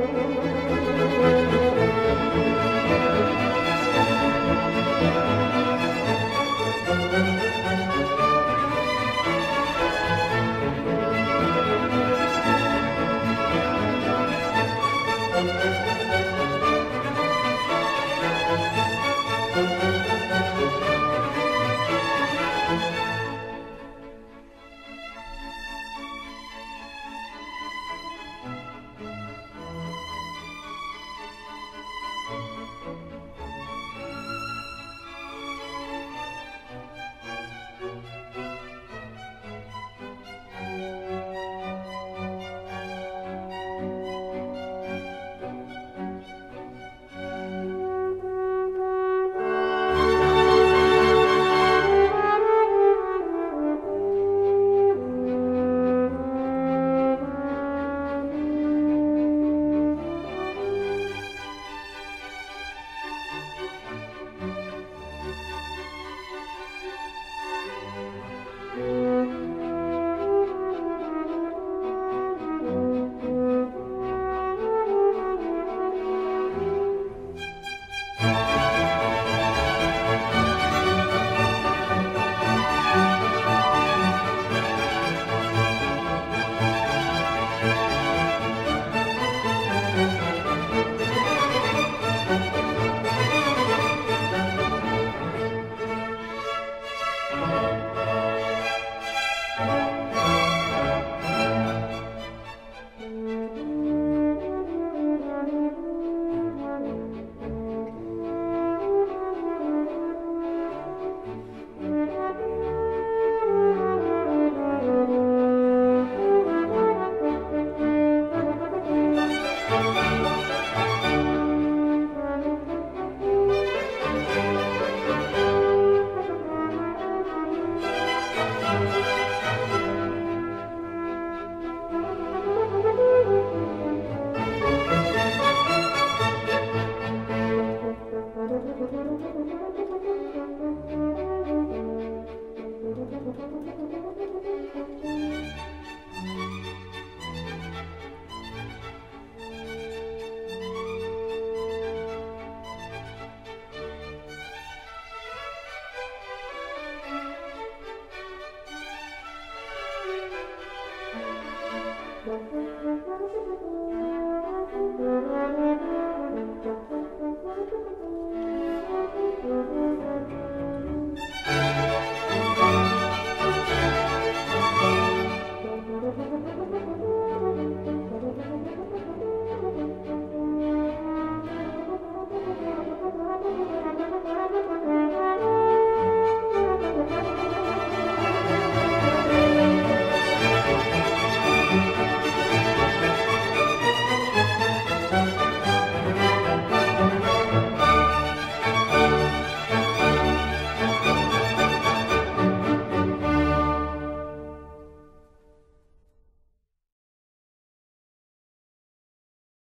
Música